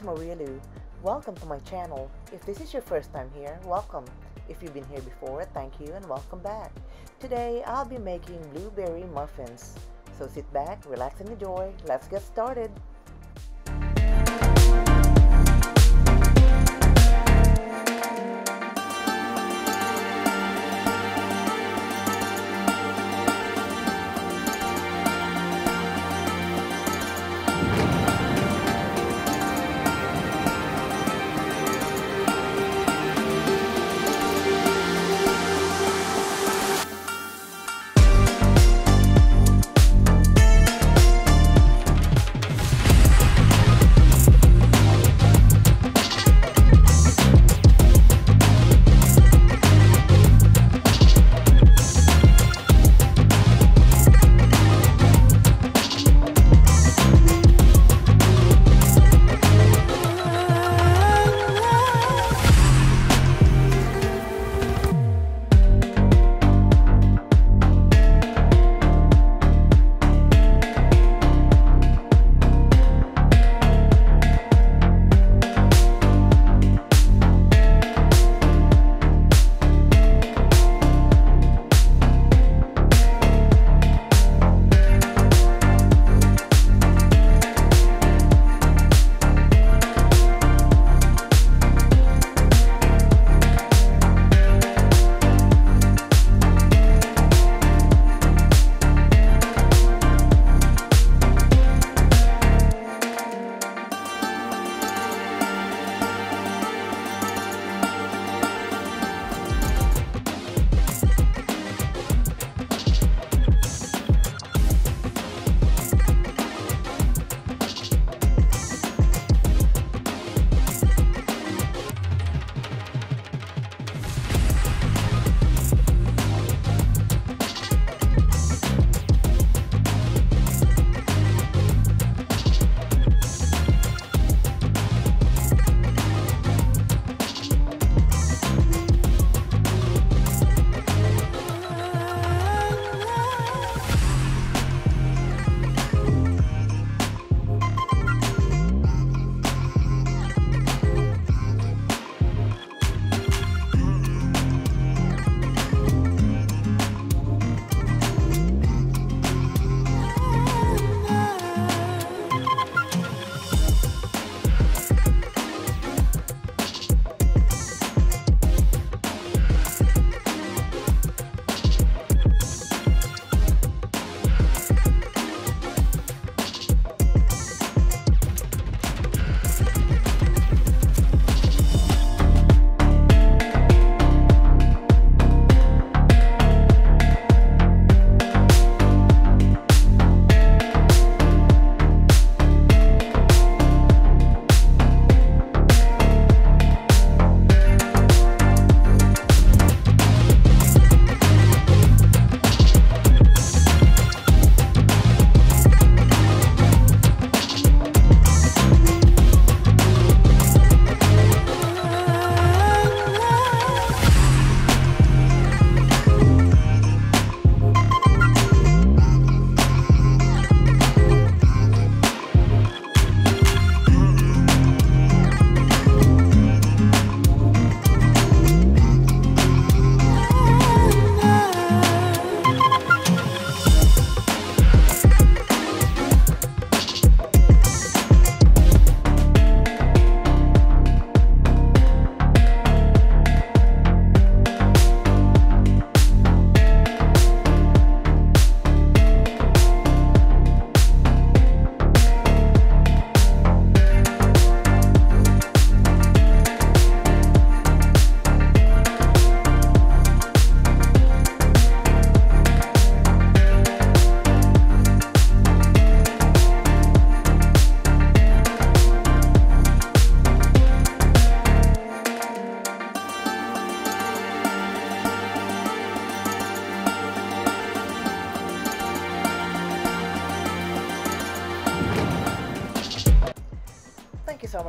MariaLu. Welcome to my channel. If this is your first time here, welcome. If you've been here before, thank you and welcome back. Today, I'll be making blueberry muffins. So sit back, relax and enjoy. Let's get started.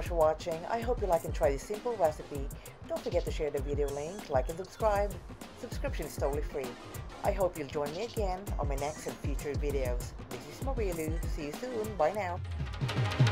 Much for watching. I hope you like and try this simple recipe. Don't forget to share the video link, like and subscribe. Subscription is totally free. I hope you'll join me again on my next and future videos. This is MariaLu. See you soon. Bye now.